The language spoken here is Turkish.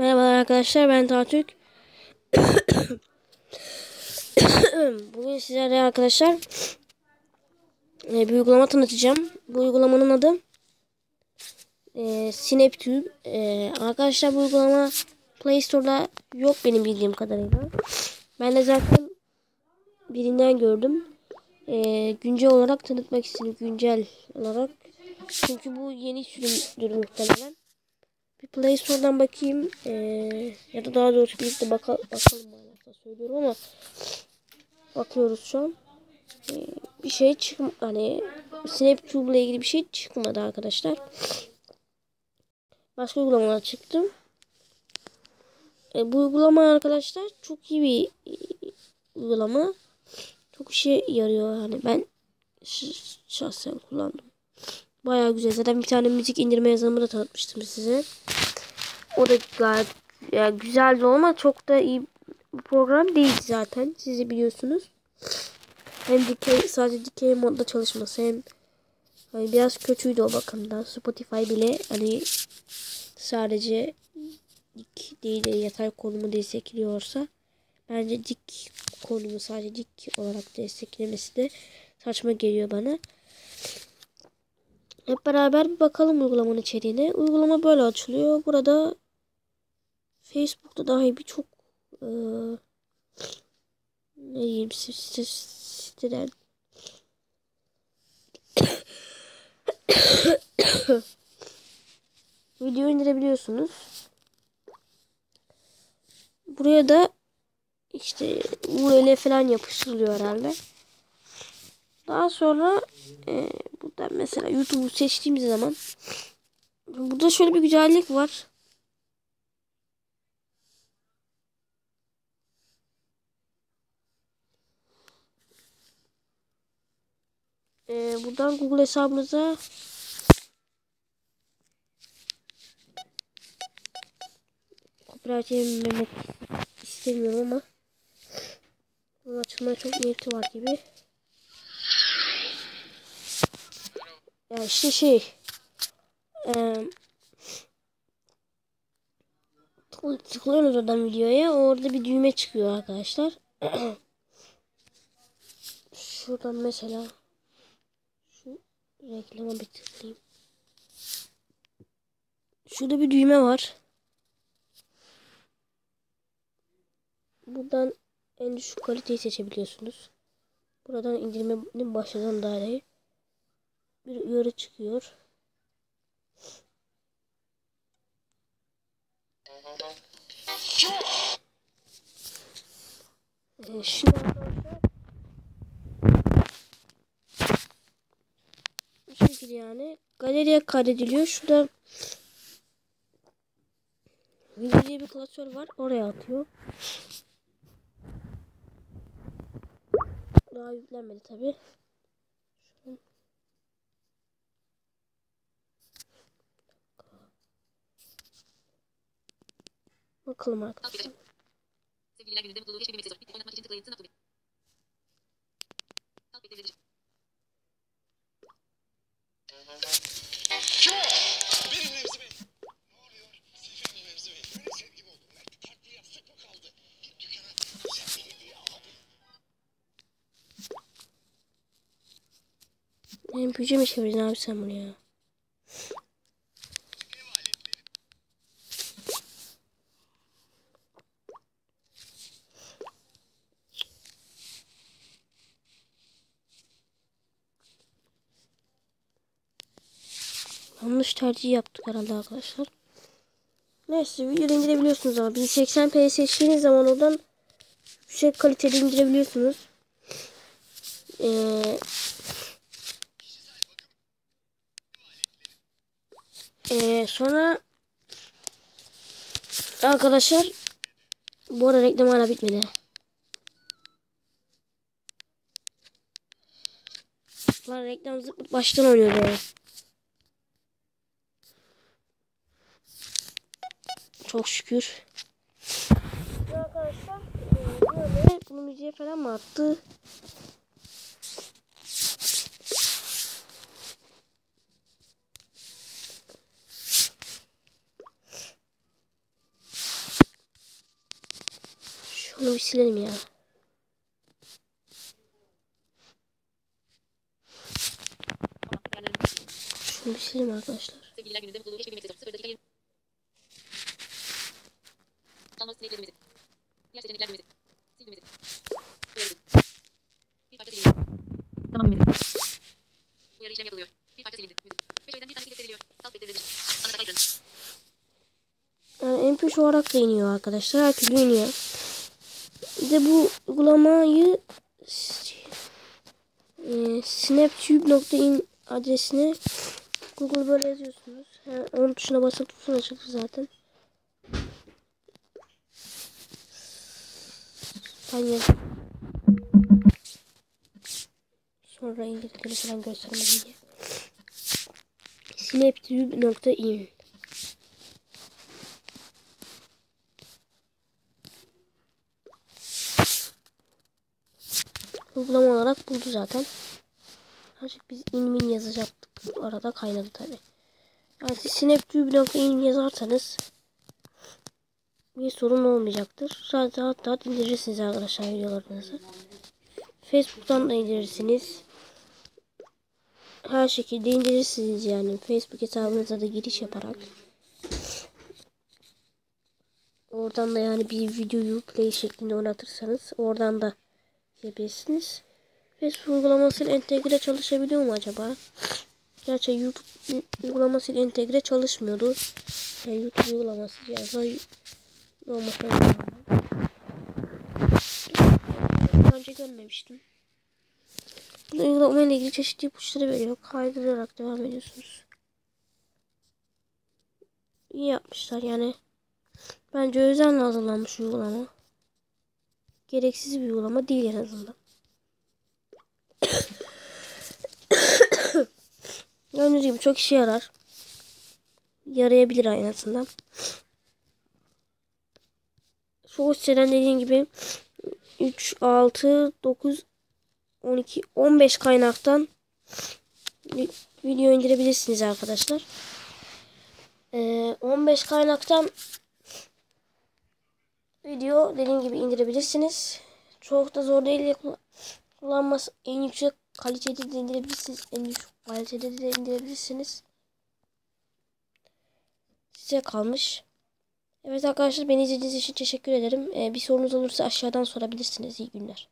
Merhabalar arkadaşlar ben Tatürk. Bugün sizlerle arkadaşlar e, bir uygulama tanıtacağım. Bu uygulamanın adı e, SnapTube. E, arkadaşlar bu uygulama Play Store'da yok benim bildiğim kadarıyla. Ben de zaten birinden gördüm. E, güncel olarak tanıtmak istedim. Güncel olarak. Çünkü bu yeni sürümdür muhtemelen. Bir Play Store'dan bakayım. Ee, ya da daha doğrusu birlikte baka bakalım manasında söylüyorum ama bakıyoruz şu an. Ee, bir şey çık hani SnapTube ile ilgili bir şey çıkmadı arkadaşlar. Başka uygulamalar çıktım. Ee, bu uygulama arkadaşlar çok iyi bir e, uygulama. Çok işe yarıyor hani ben şahsen kullandım. Baya güzel. Zaten bir tane müzik indirme yazılımı da tanıtmıştım size. O da gayet güzeldi ama çok da iyi bir program değil zaten. Siz de biliyorsunuz. Hem dikey, sadece dikey modda çalışması hem hani biraz kötüydü o bakımdan. Spotify bile hani sadece dik değil de yatay konumu destekliyorsa bence dik konumu sadece dik olarak desteklemesi de saçma geliyor bana. Hep beraber bir bakalım uygulamanın içeriğine. Uygulama böyle açılıyor. Burada Facebook'ta dahi birçok e, ne diyeyim site, siteler video indirebiliyorsunuz. Buraya da işte URL falan yapıştırılıyor herhalde. Daha sonra e, burada mesela YouTube'u seçtiğimiz zaman burada şöyle bir güzellik var. E, buradan Google hesabınıza copyright yememek istemiyorum ama bunun açılmaya çok niyeti var gibi. Ya işte şey e, tıklıyorsunuz oradan videoya orada bir düğme çıkıyor arkadaşlar. Şuradan mesela şu reklama bir tıklayayım. Şurada bir düğme var. Buradan en düşük kaliteyi seçebiliyorsunuz. Buradan indirmenin başladan daireyi bir uyarı çıkıyor. Ee, şimdi arkadaşlar bu yani galeriye kaydediliyor. Şurada video bir klasör var. Oraya atıyor. Daha yüklenmedi tabi. Bakalım arkadaşlar. Sevgililer gününde mutluluğu hiçbir mesaj. Bitti oynatmak için tıklayın. Sınav tubi. Kalp bekletici. Benim Remzi Bey. Ne oluyor? Efendim Remzi Bey. Böyle sevgi mi olur? Belki farklı yastık mı kaldı? Git dükkana. Sen beni diye abi. Benim büyüce mi çevirdin abi sen bunu ya? Yanlış tercih yaptık herhalde arkadaşlar. Neyse videoyu indirebiliyorsunuz ama 1080p seçtiğiniz zaman oradan yüksek kalitede indirebiliyorsunuz. Ee, ee, sonra arkadaşlar bu arada reklam hala bitmedi. Lan reklam zıplık baştan oynuyor be. Çok şükür. Arkadaşlar böyle bunu müziğe falan mı attı? Şunu bir silelim ya. Şunu bir silelim arkadaşlar. Sevgililer gününde mutluluğu keşfedilmesi. 0 dakika 20. Download metin. Diğer seçenekler düğmesi. Sil düğmesi. Uyarı. Bir parça silindi. Tamam düğmesi. Uyarı işlem yapılıyor. Bir parça silindi. Beş öğeden bir tanesi gösteriliyor. Salt beklenilir. Ana sayfa ekranı. Yani MP3 olarak da iniyor arkadaşlar. Her türlü iniyor. Bir de bu uygulamayı e, snaptube.in adresine Google böyle yazıyorsunuz. Yani onun tuşuna basıp tutun açılır zaten. Yazdım. Sonra indirdikleri falan göstermedim diye. snaptube.in uygulama olarak buldu zaten. Ancak biz inmin yazacaktık. Arada kaynadı tabi. Yani siz snaptube.in yazarsanız bir sorun olmayacaktır. Rahat rahat, rahat indirirsiniz arkadaşlar videolarınızı. Facebook'tan da indirirsiniz. Her şekilde indirirsiniz yani. Facebook hesabınıza da giriş yaparak. Oradan da yani bir videoyu play şeklinde oynatırsanız oradan da yapabilirsiniz. Facebook uygulamasıyla entegre çalışabiliyor mu acaba? Gerçi YouTube uygulamasıyla entegre çalışmıyordu. Yani YouTube uygulaması cihazla olması. Daha önce görmemiştim. Bu uygulamayla ilgili çeşitli ipuçları veriyor. Kaydırarak devam ediyorsunuz. İyi yapmışlar yani. Bence özenle hazırlanmış uygulama gereksiz bir uygulama değil en azından. Gördüğünüz gibi çok işe yarar. Yarayabilir en azından. Şu siteden dediğim gibi 3, 6, 9, 12, 15 kaynaktan video indirebilirsiniz arkadaşlar. Ee, 15 kaynaktan video dediğim gibi indirebilirsiniz. Çok da zor değil kullanması. En yüksek kalitede de indirebilirsiniz. En düşük kalitede de indirebilirsiniz. Size kalmış. Evet arkadaşlar beni izlediğiniz için teşekkür ederim. Ee, bir sorunuz olursa aşağıdan sorabilirsiniz. İyi günler.